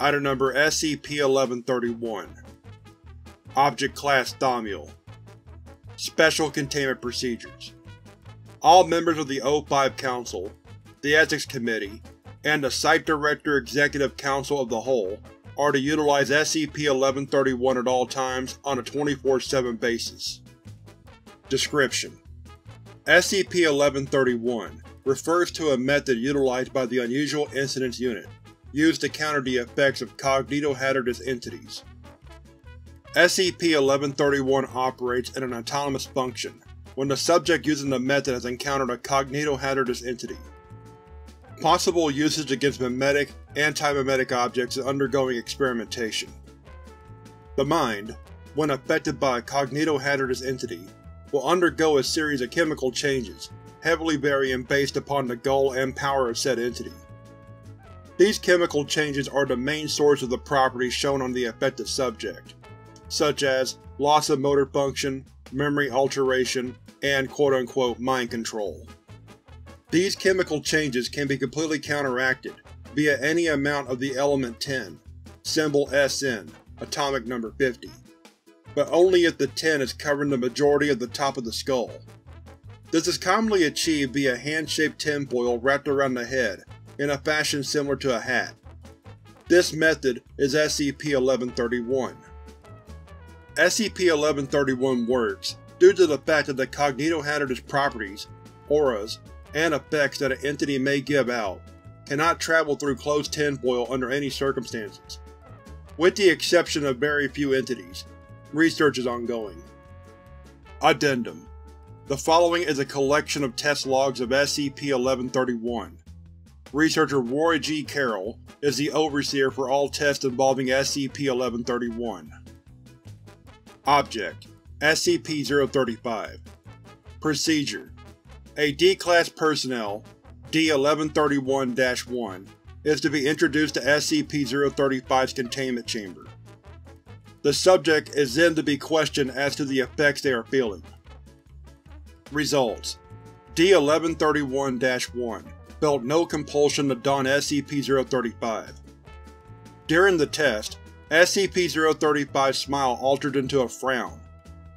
Item Number SCP-1131 Object Class Thaumiel Special Containment Procedures. All members of the O5 Council, the Ethics Committee, and the Site Director Executive Council of the whole are to utilize SCP-1131 at all times on a 24-7 basis. Description: SCP-1131 refers to a method utilized by the Unusual Incidents Unit, used to counter the effects of cognitohazardous entities. SCP-1131 operates in an autonomous function when the subject using the method has encountered a cognitohazardous entity. Possible usage against memetic, anti-memetic objects is undergoing experimentation. The mind, when affected by a cognitohazardous entity, will undergo a series of chemical changes, heavily varying based upon the goal and power of said entity. These chemical changes are the main source of the properties shown on the affected subject, such as loss of motor function, memory alteration, and quote-unquote mind control. These chemical changes can be completely counteracted via any amount of the element tin, symbol SN, atomic number 50, but only if the tin is covering the majority of the top of the skull. This is commonly achieved via hand-shaped tinfoil wrapped around the head in a fashion similar to a hat. This method is SCP-1131. SCP-1131 works due to the fact that the cognitohazardous properties, auras, and effects that an entity may give out cannot travel through closed tinfoil under any circumstances. With the exception of very few entities, research is ongoing. Addendum The following is a collection of test logs of SCP-1131. Researcher Roy G. Carroll is the overseer for all tests involving SCP-1131. Object: SCP-035 Procedure: A D-Class Personnel D-1131-1 is to be introduced to SCP-035's containment chamber. The subject is then to be questioned as to the effects they are feeling. Results: D-1131-1 felt no compulsion to don SCP-035. During the test, SCP-035's smile altered into a frown.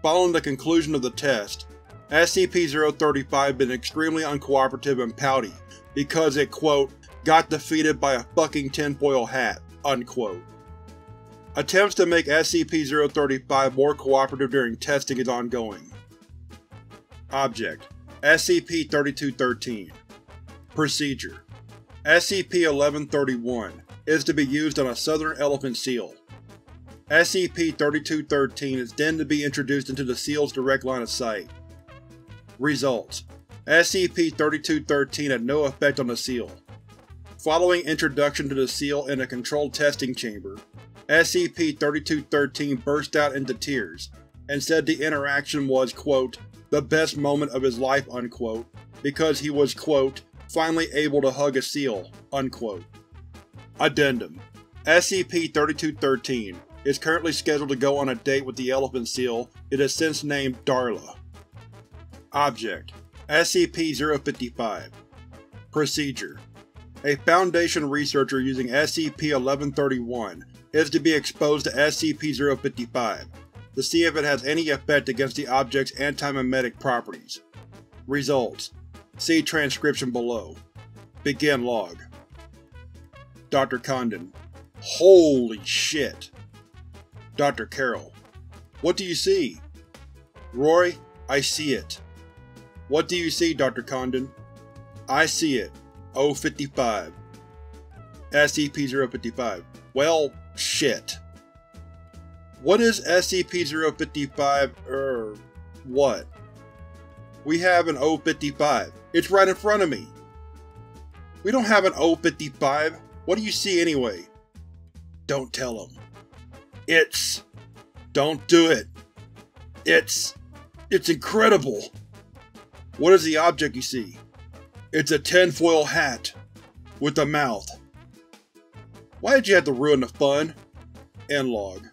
Following the conclusion of the test, SCP-035 been extremely uncooperative and pouty because it quote, got defeated by a fucking tinfoil hat, unquote. Attempts to make SCP-035 more cooperative during testing is ongoing. Object: SCP-3213 Procedure: SCP-1131 is to be used on a southern elephant seal. SCP-3213 is then to be introduced into the seal's direct line of sight. Results: SCP-3213 had no effect on the seal. Following introduction to the seal in a controlled testing chamber, SCP-3213 burst out into tears, and said the interaction was quote, the best moment of his life unquote, because he was quote, finally able to hug a seal unquote. Addendum SCP-3213 is currently scheduled to go on a date with the elephant seal it has since named Darla. Object: SCP-055 Procedure: A Foundation researcher using SCP-1131 is to be exposed to SCP-055 to see if it has any effect against the object's anti-memetic properties. Results: See transcription below. Begin log. Dr. Condon: Holy shit! Dr. Carroll: What do you see? Roy, I see it. What do you see, Dr. Condon? I see it. O55. SCP-055. Well, shit. What is SCP-055, er, what? We have an O55. It's right in front of me. We don't have an O55. What do you see anyway? Don't tell him. It's... Don't do it. It's... It's incredible. What is the object you see? It's a tinfoil hat. With a mouth. Why did you have to ruin the fun? End log.